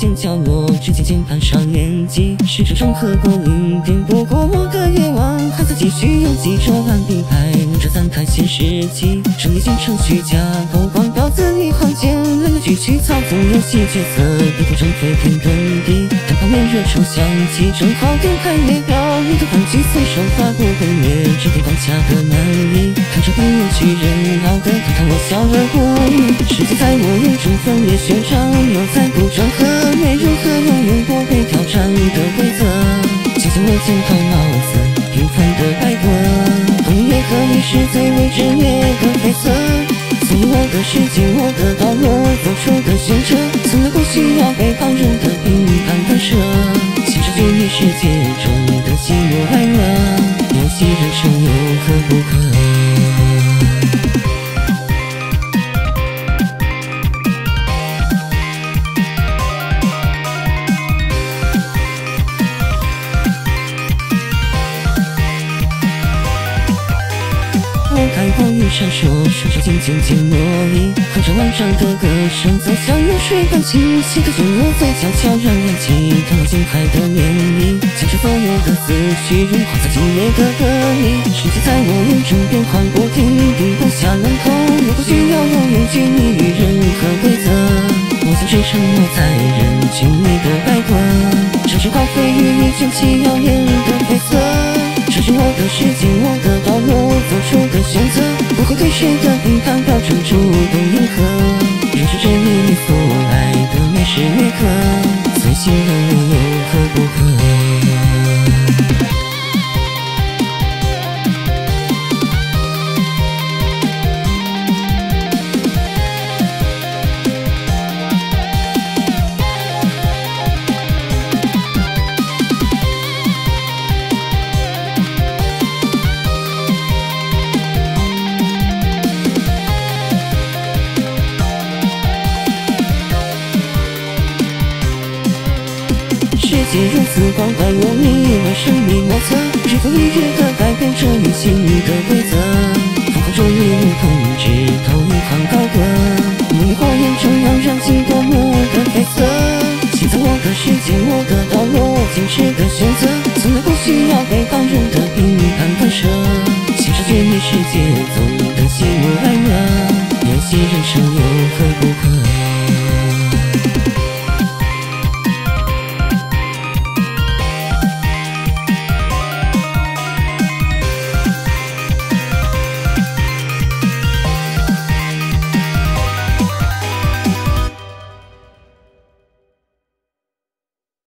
间角落，只见键盘上年纪，时常上和过零点不过我的夜晚，还在继续用记着顽笔拍弄着三台显示器，整理进程序架构，光标字一行间，来来去去操纵游戏角色，地图上飞天遁地，单方面热抽象机，正好点开列表，你的换机随手划过毁灭，只点当下的满意，看着别人去人妖的，看看我笑而不语，世界在我眼中分裂旋转，又在不转和，没任何拥有过被挑战的规则，就像我剪头帽子，平凡的白鸽，红叶和你是最为炽烈的黑色，从我的世界，我的道路，做出的选择，从来不需要被旁人的评判干涉，现实虚拟世界中的喜怒哀乐，游戏人生有何不可？光闪烁，双手紧紧紧握你，哼着晚上的歌声，走向流水般清晰的坠落，嘴角悄然扬起，看我心海的涟漪，将这所有的思绪融化在今夜的歌里。世界在我眼中变幻不停，定不下轮廓，也不需要永远拘泥于任何规则。我像是沉默在人群里的白鸽，展翅高飞于你卷起耀眼的黑色。这是我的世界，我的道路，做出的选择，不会对谁的评判标准主动迎合。认识着你所爱的每时每刻，随心而为有何不可？世界如此广大，我你为生命莫测，日复一日的改变着你心里的规则。风口中一路控制，头一行高歌，你火焰中央燃尽夺目的绯色。现在我的世界，我的道路，坚持的选择，从来不需要被旁人的评判干涉。享受虚拟世界总的喜怒哀乐，游戏人生有何不可？